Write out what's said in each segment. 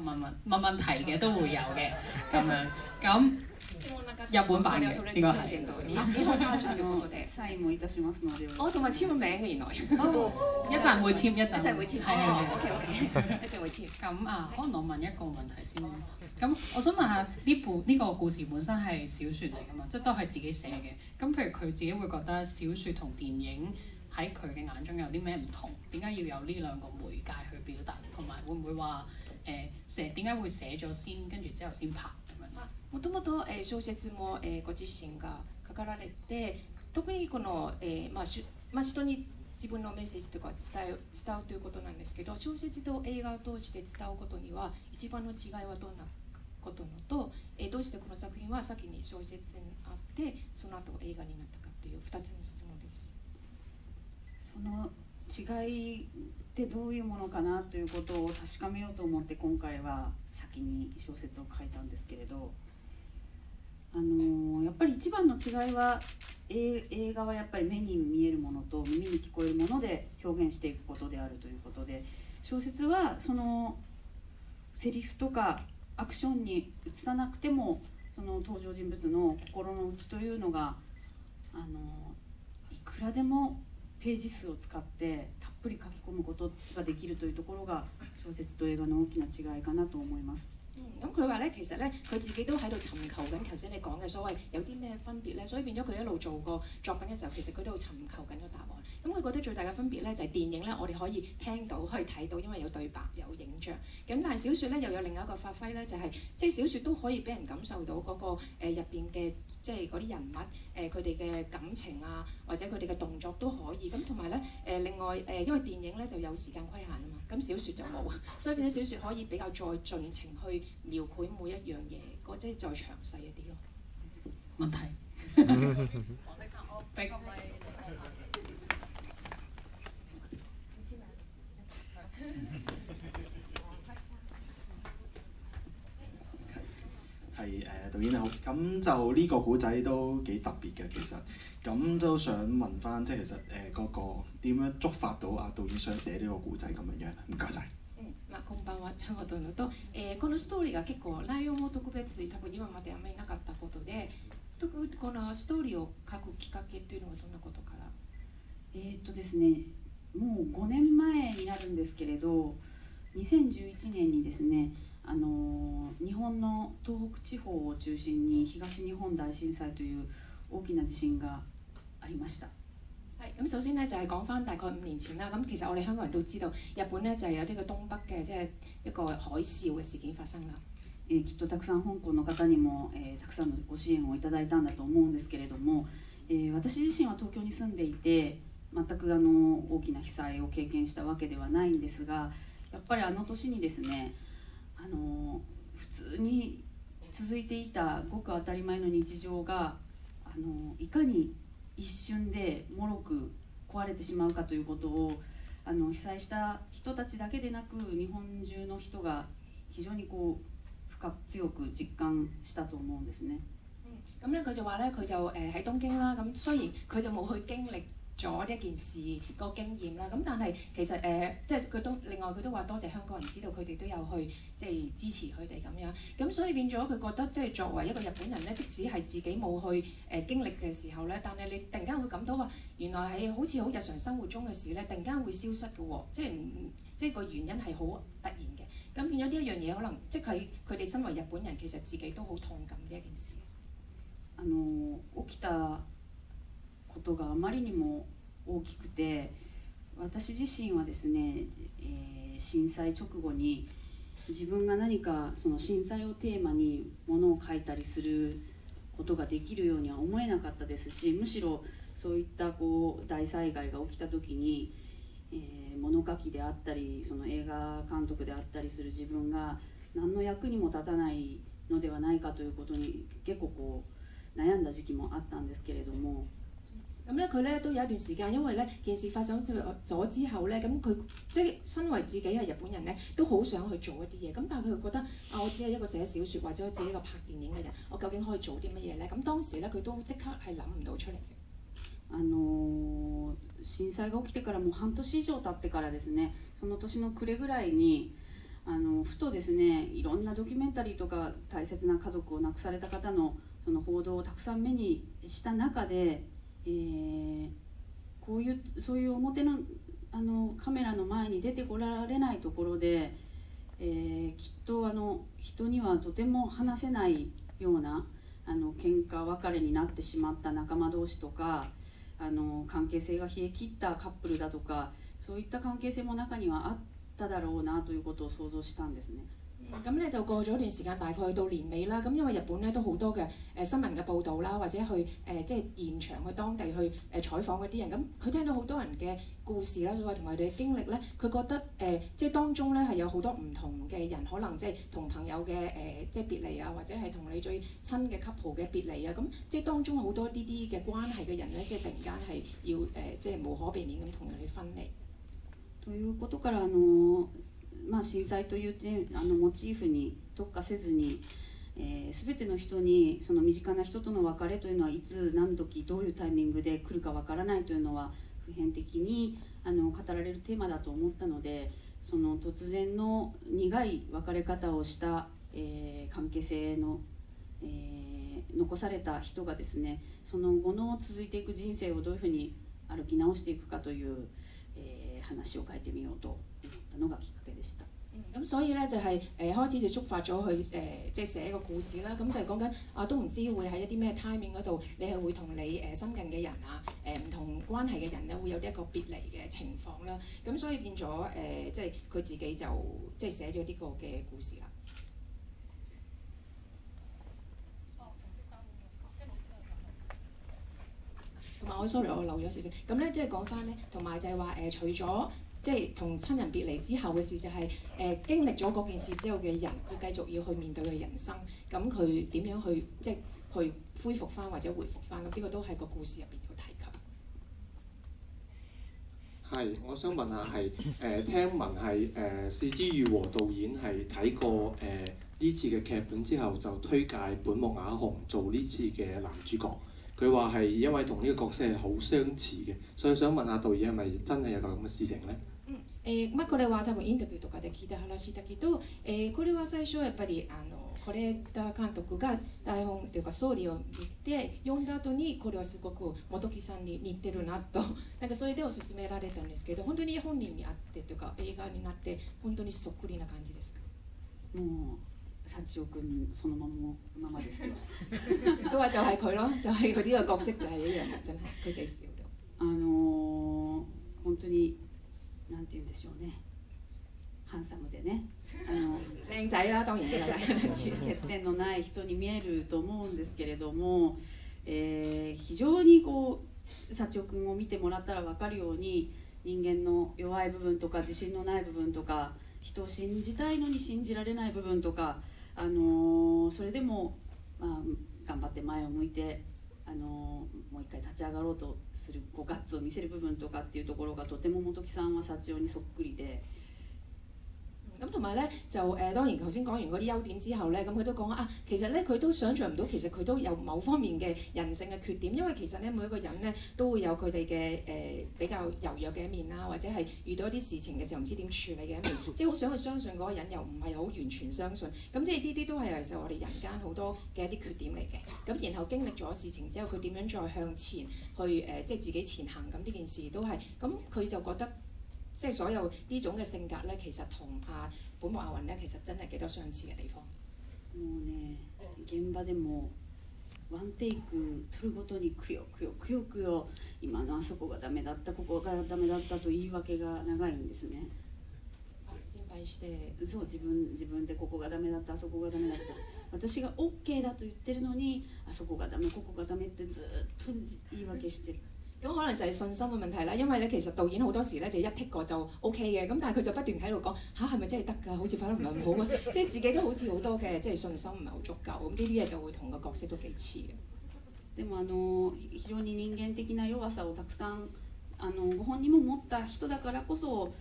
問問問問題嘅都會有嘅咁樣咁。日本版嘅應該係。サインもいたしますので。我同埋簽個名嘅原來。一陣會簽，一陣。一陣會簽。係啊，OK OK，一陣會簽。咁啊，可能我問一個問題先啦。咁我想問下呢部呢個故事本身係小説嚟㗎嘛，即係都係自己寫嘅。咁譬如佢自己會覺得小説同電影喺佢嘅眼中有啲咩唔同？點解要有呢兩個媒介去表達？同埋會唔會話 誒寫點解會寫咗先，跟住之後先拍？もともと小説もご自身が書かられて特にこの、えーまあしまあ、人に自分のメッセージとか伝え伝うということなんですけど小説と映画を通して伝うことには一番の違いはどんなことのと、えー、どうしてこの作品は先に小説にあってその後映画になったかという2つの質問です。その違いってどういうものかなということを確かめようと思って今回は先に小説を書いたんですけれど。あのー、やっぱり一番の違いは映画はやっぱり目に見えるものと耳に聞こえるもので表現していくことであるということで小説はそのセリフとかアクションに移さなくてもその登場人物の心の内というのがあのいくらでもページ數を使ってたっぷり書き込むことができるというところが小説と映画の大きな違いかなと思います。咁佢話咧，其實咧佢自己都喺度尋求緊頭先你講嘅所謂有啲咩分別咧，所以變咗佢一路做個作品嘅時候，其實佢都尋求緊個答案。咁佢覺得最大嘅分別咧就係、是、電影咧，我哋可以聽到可以睇到，因為有對白有影像。咁但係小説咧又有另一個發揮咧，就係、是、即係小説都可以俾人感受到嗰、那個入邊嘅即係嗰啲人物誒佢哋嘅感情啊，或者佢哋嘅動作都可以。咁同埋咧誒另外誒、呃，因為電影咧就有時間規限啊嘛。咁小説就冇，所以變咗小説可以比較再盡情去描繪每一樣嘢，嗰即係再詳細一啲咯。問題？我俾個咪。 演你好，咁就呢個古仔都幾特別嘅其實。咁都想問翻，即係其實誒嗰呃那個點樣觸發到啊導演想寫呢個故仔咁樣樣唔該晒。まあ、こんばんは、というのと、えー、このストーリーが結構内容も特別多分今まであんまりなかったことで特に、このストーリーを書くきっかけというのはどんなことから？えー、っとですね、もう5年前になるんですけれど、2011年にですね、あの日本の東北地方を中心に東日本大震災という大きな地震がありました。係咁，首先咧就係講翻大概五年前啦。咁其實我哋香港人都知道，日本咧就係有呢個東北嘅即係一個海嘯嘅事件發生啦。えー、きっとたくさん香港の方にも、えー、たくさんのご支援をいただいたんだと思うんですけれども、えー、私自身は東京に住んでいて全くあの大きな被災を経験したわけではないんですがやっぱりあの年にですねあの普通に続いていたごく当たり前の日常があのいかに一瞬でもろく壊れてしまうかということをあの被災した人たちだけでなく日本中の人が非常にこう深く強く実感したと思うんですね。咁咧佢就話咧佢就誒喺東京啦，咁雖然佢就冇去經歷咗呢一件事個經驗啦。咁但係其實誒、呃，即係佢都另外佢都話多謝香港人知道佢哋都有去即係支持佢哋咁樣。咁所以變咗佢覺得即係作為一個日本人咧，即使係自己冇去誒、呃、經歷嘅時候咧，但係你突然間會感到話，原來係好似好日常生活中嘅事咧，突然間會消失嘅喎，即係即係個原因係好突然嘅。咁變咗呢一樣嘢，可能即係佢哋身為日本人，其實自己都好痛感呢一件事。あの起きたことがあまりにも 大きくて私自身はですね、えー、震災直後に自分が何かその震災をテーマにものを書いたりすることができるようには思えなかったですしむしろそういったこう大災害が起きた時に、えー、物書きであったりその映画監督であったりする自分が何の役にも立たないのではないかということに結構こう悩んだ時期もあったんですけれども。咁咧佢咧都有一段時間，因為咧件事發生咗之後咧，咁佢即係身為自己係日本人咧，都好想去做一啲嘢。咁但係佢覺得啊，我只係一個寫小説或者我自己一個拍電影嘅人，我究竟可以做啲乜嘢咧？咁當時咧佢都即刻係諗唔到出嚟嘅。あの震災が起きてからもう半年以上経ってからですねその年の暮れぐらいにああのふとですねいろんなドキュメンタリーとか大切な家族を亡くされた方のその報道をたくさん目にした中で、えーこういうそういう表のあのカメラの前に出てこられないところで、えーきっとあの人にはとても話せないようなあの喧嘩別れになってしまった仲間同士とかあの関係性が冷え切ったカップルだとかそういった関係性も中にはあっただろうなということを想像したんですね。咁咧就過咗一段時間，大概去到年尾啦。咁因為日本咧都好多嘅誒、呃新聞嘅報導啦，或者去誒、呃即係現場去當地去誒、呃、採訪嗰啲人，咁佢聽到好多人嘅故事啦，所謂同埋佢哋嘅經歷咧，佢覺得誒、呃即係當中咧係有好多唔同嘅人，可能即係同朋友嘅誒、呃即係別離啊，或者係同你最親嘅 couple 嘅別離啊，咁即係當中好多呢啲嘅關係嘅人咧，即係突然間係要誒、呃即係無可避免咁同人哋分離。ということからあの、 まあ、震災という点あのモチーフに特化せずに、えー、全ての人にその身近な人との別れというのはいつ何時どういうタイミングで来るかわからないというのは普遍的にあの語られるテーマだと思ったのでその突然の苦い別れ方をした、えー関係性の、えー残された人がですねその後の続いていく人生をどういうふうに歩き直していくかという、えー話を書いてみようとのがきっかけでした。咁所以咧就係、誒、開始就觸發咗佢誒即係寫一個故事啦。咁就係講緊啊，都唔知會喺一啲咩 timing 嗰度，你係會同你誒、親近嘅人啊，誒、唔同關係嘅人咧會有一個別離嘅情況啦。咁所以變咗誒、即係佢自己就即係寫咗呢個嘅故事啦。同埋我 sorry 我漏咗少少，咁咧即係講翻咧，同埋就係話誒，除咗 即係同親人別離之後嘅事，就係、誒、經歷咗嗰件事之後嘅人，佢繼續要去面對嘅人生，咁佢點樣去即係去恢復翻或者回復翻，咁呢個都係個故事入邊有提及。係，我想問下係誒、呃、聽聞係誒四之裕和導演係睇過誒呢、次嘅劇本之後，就推介本木雅雄做呢次嘅男主角。佢話係因為同呢個角色係好相似嘅，所以想問下導演係咪真係有個咁嘅事情呢？ えーまあ、これは多分インタビューとかで聞いた話だけど、えーこれは最初やっぱりあの是枝監督が台本というかストーリーを見て読んだ後にこれはすごく本木さんに似てるなと なんかそれでおすすめられたんですけど本当に本人に会ってというか映画になって本当にそっくりな感じですか？もう幸男くんそのままままですよ。佢話就係佢咯，就係佢呢個角色就係一樣嘅，真係佢自己 feel 到。あのー本当になんて言うんでしょうね。ハンサムでね。あの靚仔啦，當然欠点のない人に見えると思うんですけれども、えー非常にこう幸男くんを見てもらったら分かるように人間の弱い部分とか自信のない部分とか人を信じたいのに信じられない部分とか、あのーそれでも、まあ、頑張って前を向いて、あのもう一回立ち上がろうとするこうガッツを見せる部分とかっていうところがとても本木さんは幸男にそっくりで。咁同埋咧就誒、呃、當然頭先講完嗰啲優點之後咧，咁佢都講啊，其實咧佢都想像唔到，其實佢都有某方面嘅人性嘅缺點，因為其實咧每一個人咧都會有佢哋嘅誒比較柔弱嘅一面啦，或者係遇到一啲事情嘅時候唔知點處理嘅一面，即係好想去相信嗰個人，又唔係好完全相信，咁即係呢啲都係其實我哋人間好多嘅一啲缺點嚟嘅。咁然後經歷咗事情之後，佢點樣再向前去誒、呃即係自己前行，咁呢件事都係咁佢就覺得。 即係所有呢種嘅性格咧，其實同啊本木亞雲咧，其實真係幾多相似嘅地方。もうね現場でもワンテイク取るごとにくよくよくよくよ今のあそこがダメだったここがダメだったと言い訳が長いんですね。心配して。そう自分自分でここがダメだったあそこがダメだった私が OK だと言ってるのにあそこがダメここがダメってずっと言い訳してる咁可能就係信心嘅問題啦。因為咧，其實導演好多時咧就一剔過就 O K 嘅，咁但係佢就不斷喺度講吓係咪真係得㗎？好似拍得唔係咁好啊！即係自己都好似好多嘅即係信心唔係好足夠，咁呢啲嘢就會同個角色都幾似嘅。でもあの非常に人間的な弱さをたくさんあのご本人も持った人だからこそ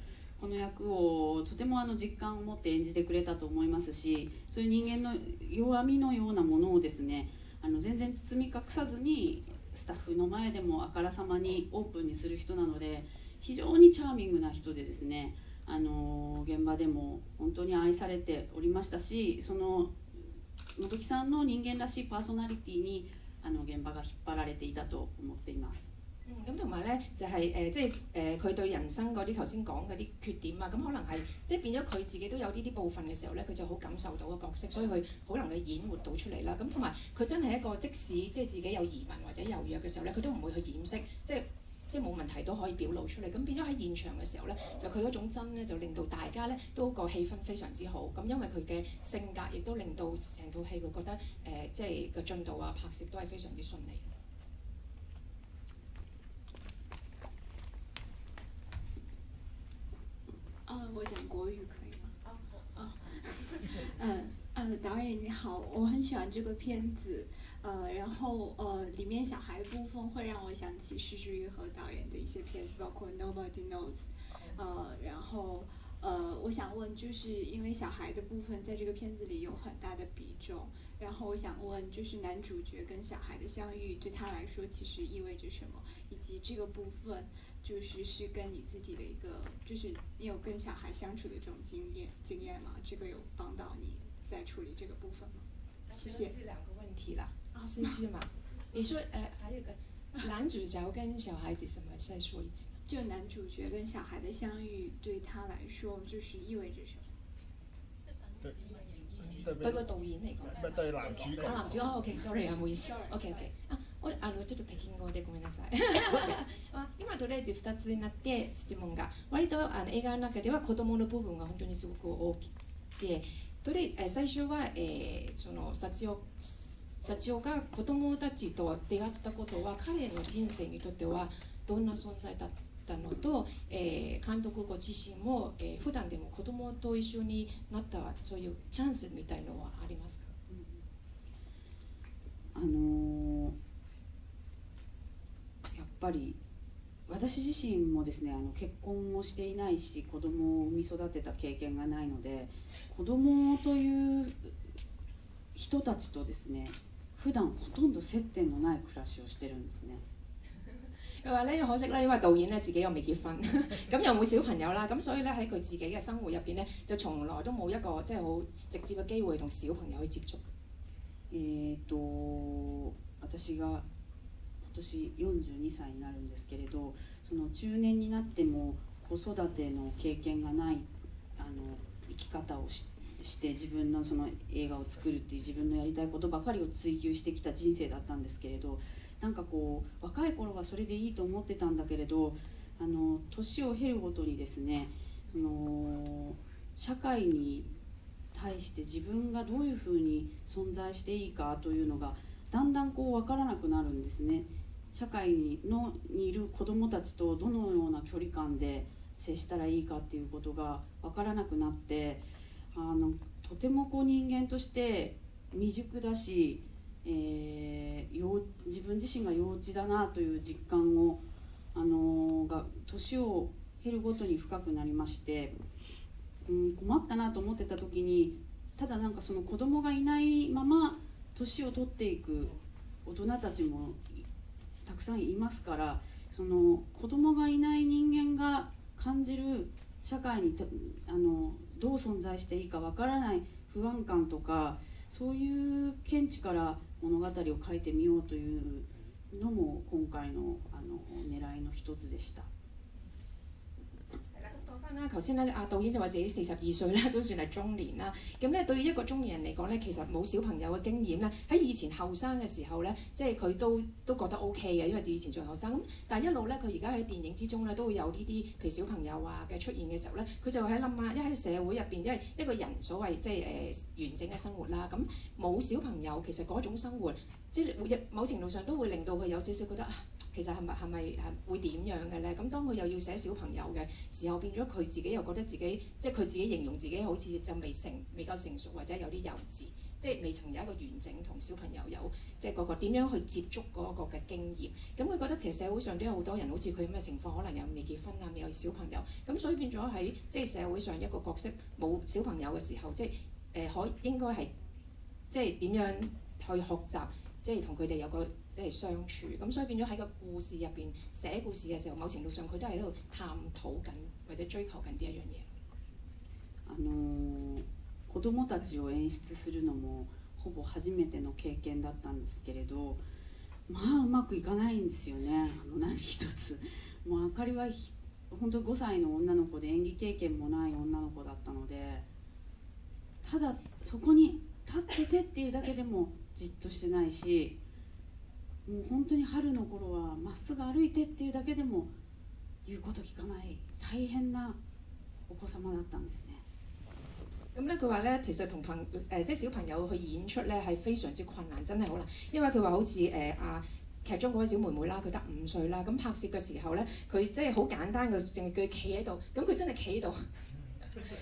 この役をとてもあの実感を持って演じてくれたと思いますしそういう人間の弱みのようなものをですねあの全然包み隠さずにスタッフの前でもあからさまにオープンにする人なので非常にチャーミングな人でですねあの現場でも本当に愛されておりましたしその本木さんの人間らしいパーソナリティにあの現場が引っ張られていたと思っています。嗯，咁同埋咧就係、誒、即係誒佢對人生嗰啲頭先講嗰啲缺點啊，咁可能係即係變咗佢自己都有呢啲部分嘅時候咧，佢就好感受到個角色，所以佢好能夠演活到出嚟啦。咁同埋佢真係一個即使即係自己有疑問或者猶豫嘅時候咧，佢都唔會去掩飾，即係。即係冇問題都可以表露出嚟，咁變咗喺現場嘅時候咧，就佢嗰種真咧，就令到大家咧都個氣氛非常之好。咁因為佢嘅性格，亦都令到成套戲佢覺得誒、呃即係個進度啊、拍攝都係非常之順利。 导演你好，我很喜欢这个片子，呃，然后呃，里面小孩的部分会让我想起施志玉和导演的一些片子，包括 Nobody Knows，呃，然后呃，我想问，就是因为小孩的部分在这个片子里有很大的比重，然后我想问，就是男主角跟小孩的相遇对他来说其实意味着什么，以及这个部分就是是跟你自己的一个，就是你有跟小孩相处的这种经验经验吗？这个有帮到你在处理这个部分吗？谢谢。是两个问题啦，啊是是吗？你说呃还有一个男主角跟小孩子什麼？再說一次。就男主角跟小孩的相遇對他來說就是意味着什麼？對對個導演嚟講。咪對男主角。啊，男主角，OK，sorry 啊，唔好意思。OK，OK。あ、俺あのちょっと北京語でごめんなさい。あ今とりあえず2つになって質問が割とあの映画の中では子供の部分が本当にすごく大きくて、 とりえ最初は、えーその幸代幸代が子供たちと出会ったことは彼の人生にとってはどんな存在だったのと、えー監督ご自身も、えー普段でも子供と一緒になったそういうチャンスみたいのはありますか？あのーやっぱり私自身もですねあの結婚をしていないし子供を産み育てた経験がないので子供という人たちとですね普段ほとんど接點のない暮らしをしてるんですね。佢話咧可惜咧，因為導演咧自己又未結婚，咁又冇小朋友啦，咁所以咧喺佢自己嘅生活入邊咧，就從來都冇一個即係好直接嘅機會同小朋友去接觸。えー、と私が今年42歳になるんですけれどその中年になっても子育ての経験がないあの生き方をしして自分のその映画を作るっていう自分のやりたいことばかりを追求してきた人生だったんですけれどなんかこう若い頃はそれでいいと思ってたんだけれどあの年を経るごとにですねその社会に対して自分がどういうふうに存在していいかというのがだんだんこう分からなくなるんですね。社会のにいる子どもたちとどのような距離感で接したらいいかっていうことが分からなくなってあのとてもこう人間として未熟だし、えー幼自分自身が幼稚だなという実感をあのが年を経るごとに深くなりまして。うん、困ったなと思ってた時にただなんかその子供がいないまま年を取っていく大人たちもたくさんいますからその子供がいない人間が感じる社会にあのどう存在していいかわからない不安感とかそういう見地から物語を書いてみようというのも今回のあの狙いの一つでした。講翻啦，頭先咧阿導演就話自己四十二歲啦，都算係中年啦。咁咧對於一個中年人嚟講咧，其實冇小朋友嘅經驗咧，喺以前後生嘅時候咧，即係佢都都覺得 O K 嘅，因為自己以前仲後生。咁但係一路咧，佢而家喺電影之中咧，都會有呢啲譬如小朋友啊嘅出現嘅時候咧，佢就喺諗下，一喺社會入邊，因為一個人所謂即係誒、呃完整嘅生活啦，咁冇小朋友其實嗰種生活，即係會某程度上都會令到佢有少少覺得啊。 其實係咪係咪係會點樣嘅咧？咁當佢又要寫小朋友嘅時候，變咗佢自己又覺得自己，即係佢自己形容自己好似就未成未夠成熟，或者有啲幼稚，即係未曾有一個完整同小朋友有即係嗰個點樣去接觸嗰個嘅經驗。咁佢覺得其實社會上都有好多人好似佢咁嘅情況，可能又未結婚啊，未有小朋友，咁所以變咗喺即係社會上一個角色冇小朋友嘅時候，即係誒可應該係即係點樣去學習，即係同佢哋有個。 即係相處，咁所以變咗喺個故事入邊寫故事嘅時候，某程度上佢都係喺度探討緊或者追求緊呢一樣嘢。あの子どもたちを演出するのもほぼ初めての経験だったんですけれどまあうまくいかないんですよねあの何一つ。もうあかりは本当5歳の女の子で演技経験もない女の子だったのでただそこに立っててっていうだけでもじっとしてないしもう本当に春の頃はまっすぐ歩いてっていうだけでも言うこと聞かない大変なお子様だったんですね。咁咧，佢話咧，其實同朋誒、即係小朋友去演出咧係非常之困難，真係好難。因為佢話好似誒阿劇中嗰位小妹妹啦，佢得五歲啦，咁拍攝嘅時候咧，佢即係好簡單嘅，淨係佢企喺度，咁佢真係企喺度，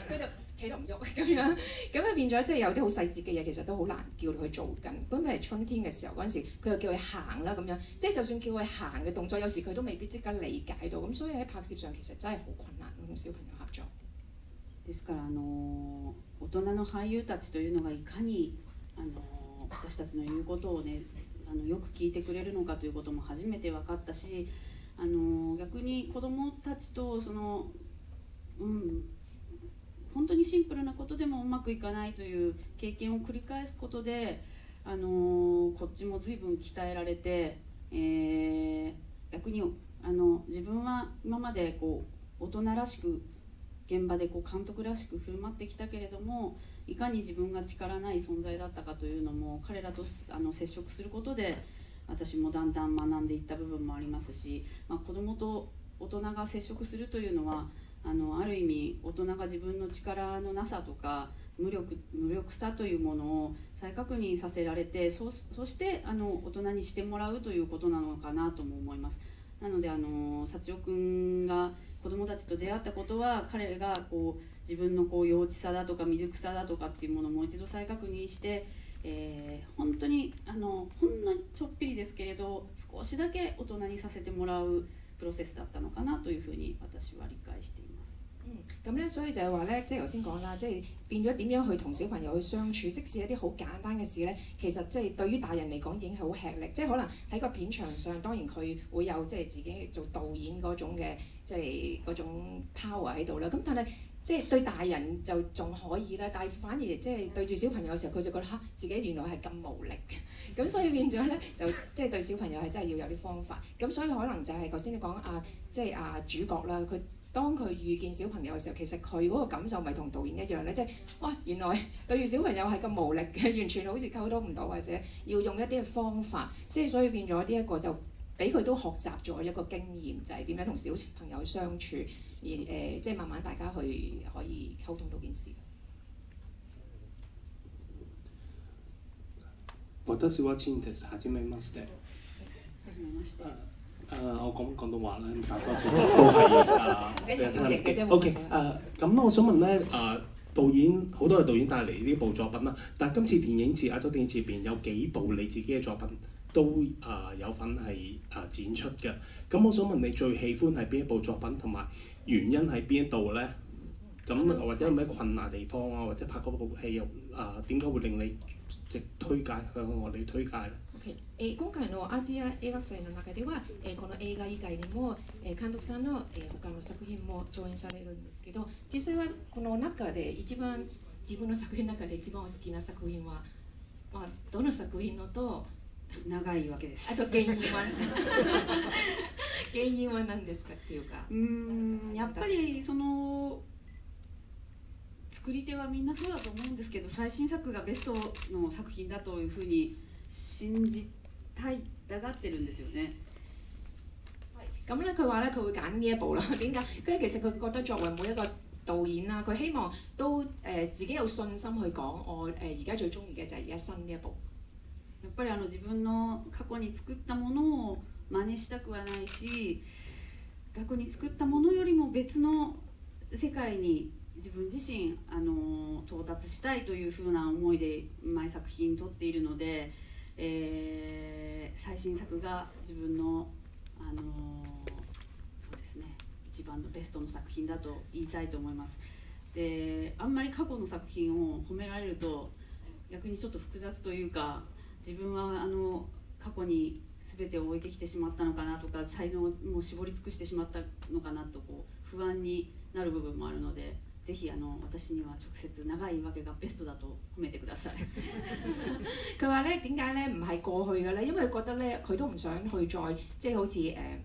佢就企到唔喐咁樣，咁咧變咗即係有啲好細節嘅嘢，其實都好難叫佢做緊。咁譬如春天嘅時候嗰陣時，佢又叫佢行啦咁樣，即係就算叫佢行嘅動作，有時佢都未必即刻理解到，咁所以喺拍攝上其實真係好困難同小朋友合作。ですからあの大人の俳優たちというのがいかにあの私たちの言うことをねあのよく聞いてくれるのかということも初めて分かったしあの逆に子どもたちとその、うん、本当にシンプルなことでもうまくいかないという経験を繰り返すことであのこっちも随分鍛えられて、えー逆にあの自分は今までこう大人らしく現場でこう監督らしく振る舞ってきたけれどもいかに自分が力ない存在だったかというのも彼らとあの接触することで私もだんだん学んでいった部分もありますし、まあ、子どもと大人が接触するというのはあのある意味大人が自分の力のなさとか無力無力さというものを再確認させられてそしてあの大人にしてもらうということなのかなとも思います。なのであの幸代君が子どもたちと出会ったことは彼がこう自分のこう幼稚さだとか未熟さだとかっていうものをもう一度再確認して、えー本当にあのほんのちょっぴりですけれど少しだけ大人にさせてもらうプロセスだったのかなというふうに私は理解しています。咁咧，所以就係話咧，即係頭先講啦，即係變咗點樣去同小朋友去相處，即使一啲好簡單嘅事咧，其實即係對於大人嚟講已經係好吃力，即係可能喺個片場上，當然佢會有即係自己做導演嗰種嘅即係嗰種 power 喺度啦。咁但係 即係對大人就仲可以啦，但係反而即係對住小朋友嘅時候，佢就覺得嚇自己原來係咁無力嘅，咁所以變咗咧就即係對小朋友係真係要有啲方法。咁所以可能就係頭先你講啊，即係啊主角啦，佢。當佢遇見小朋友嘅時候，其實佢嗰個感受咪同導演一樣咧，即係哇原來對住小朋友係咁無力嘅，完全好似溝通唔到，或者要用一啲嘅方法，即係所以變咗呢一個就俾佢都學習咗一個經驗，就係點樣同小朋友相處， 而誒、呃即係慢慢大家去可以溝通到件事。私はチンです。始めまして。はじめまして。誒、我講廣東話啦，咁大多數都係啊。跟住照譯嘅啫冇 O K 乜所謂誒，咁我想問咧誒，導演好多嘅導演帶嚟呢部作品啦，但係今次電影節亞洲電影節入邊有幾部你自己嘅作品都誒、有份係誒展出嘅。咁我想問你最喜歡係邊一部作品，同埋 原因喺邊一度咧？咁或者有咩困難地方啊，或者拍嗰部戲又誒點解會令你直推介向我哋推介咧？OK えー今回のアジア映画祭の中では、えーこの映画以外にも、えー監督さんの、えー他の作品も上映されるんですけど実際はこの中で一番自分の作品の中で一番お好きな作品は、まあ、どの作品のと長いわけです。あと原因は原因は何ですかっていうかうーんやっぱりその作り手はみんなそうだと思うんですけど最新作がベストの作品だというふうに信じたいたがってるんですよね。咁咧，佢話咧佢會揀呢一部啦。點解？跟住其實佢覺得作為每一個導演啦，佢希望都誒、呃自己有信心去講，我誒而家最中意嘅就係而家新呢一部。やっぱりあの自分の過去に作ったものを真似したくはないし過去に作ったものよりも別の世界に自分自身あの到達したいというふうな思いで毎作品撮っているので、えー最新作が自分のあのそうですね一番のベストの作品だと言いたいと思います。であんまり過去の作品を褒められると逆にちょっと複雑というか自分はあの過去に全てを置いてきてしまったのかなとか才能をもう絞り尽くしてしまったのかなとこう不安になる部分もあるのでぜひあの私には直接長い言い訳がベストだと褒めてください。佢話咧點解咧唔係過去嘅咧？因為覺得咧佢都唔想去再即係好似誒、呃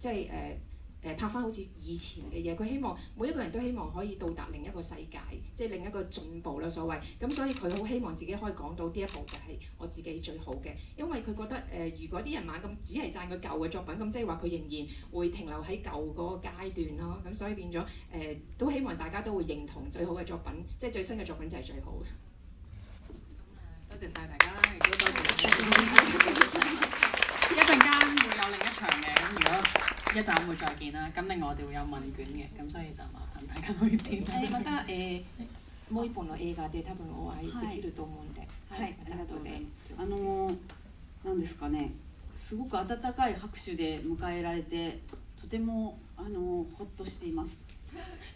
即係誒誒拍翻好似以前嘅嘢。佢希望每一個人都希望可以到達另一個世界，即係另一個進步啦所謂。咁所以佢好希望自己可以講到呢一步就係我自己最好嘅，因為佢覺得誒、呃如果啲人猛咁只係讚佢舊嘅作品，咁即係話佢仍然會停留喺舊嗰個階段咯。咁所以變咗誒、呃都希望大家都會認同最好嘅作品，即係最新嘅作品就係最好嘅。多謝晒大家啦，亦都多謝。 一陣會再見啦。咁另外我哋會有問卷嘅，咁所以就麻煩大家可以填。誒また、えもう一本の映画で多分お会いできると思うんで、はい、ありがとうございます。あのなんですかね、すごく温かい拍手で迎えられて、とてもあのほっとしています。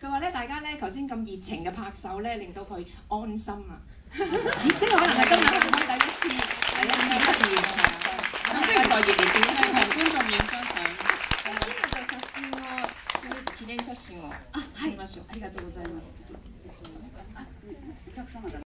佢話咧，大家咧頭先咁熱情嘅拍手咧，令到佢安心啊！即係可能係今日係第一次，第一次出現。咁不如再熱烈啲，同觀眾影張相。今日就寫真を記念写真をあ、はい撮りましょう。ありがとうございます。